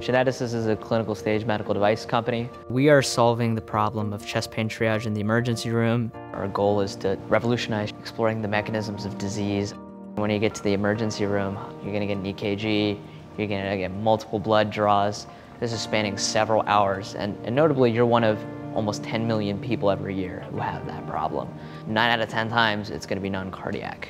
Genetesis is a clinical stage medical device company. We are solving the problem of chest pain triage in the emergency room. Our goal is to revolutionize exploring the mechanisms of disease. When you get to the emergency room, you're gonna get an EKG, you're gonna get multiple blood draws. This is spanning several hours, and, and notably, you're one of almost 10 million people every year who have that problem. Nine out of 10 times, it's gonna be non-cardiac.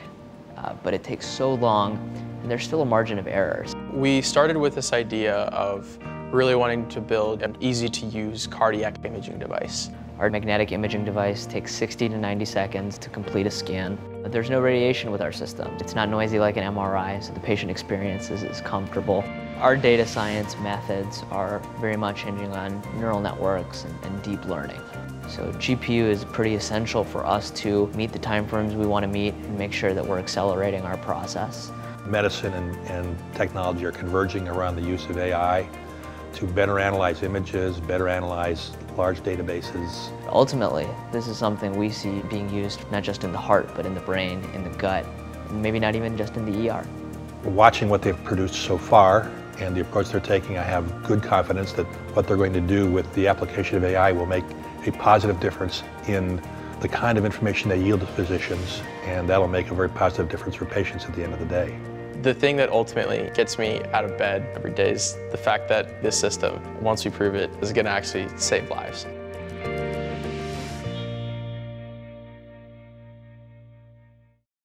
Uh, but it takes so long, and there's still a margin of errors. We started with this idea of really wanting to build an easy-to-use cardiac imaging device. Our magnetic imaging device takes 60 to 90 seconds to complete a scan. There's no radiation with our system. It's not noisy like an MRI, so the patient experience is, is comfortable. Our data science methods are very much hinging on neural networks and, and deep learning. So GPU is pretty essential for us to meet the timeframes we want to meet and make sure that we're accelerating our process. Medicine and, and technology are converging around the use of AI to better analyze images, better analyze large databases. Ultimately, this is something we see being used not just in the heart, but in the brain, in the gut, and maybe not even just in the ER. Watching what they've produced so far and the approach they're taking, I have good confidence that what they're going to do with the application of AI will make a positive difference in the kind of information they yield to physicians, and that'll make a very positive difference for patients at the end of the day. The thing that ultimately gets me out of bed every day is the fact that this system, once we prove it, is going to actually save lives.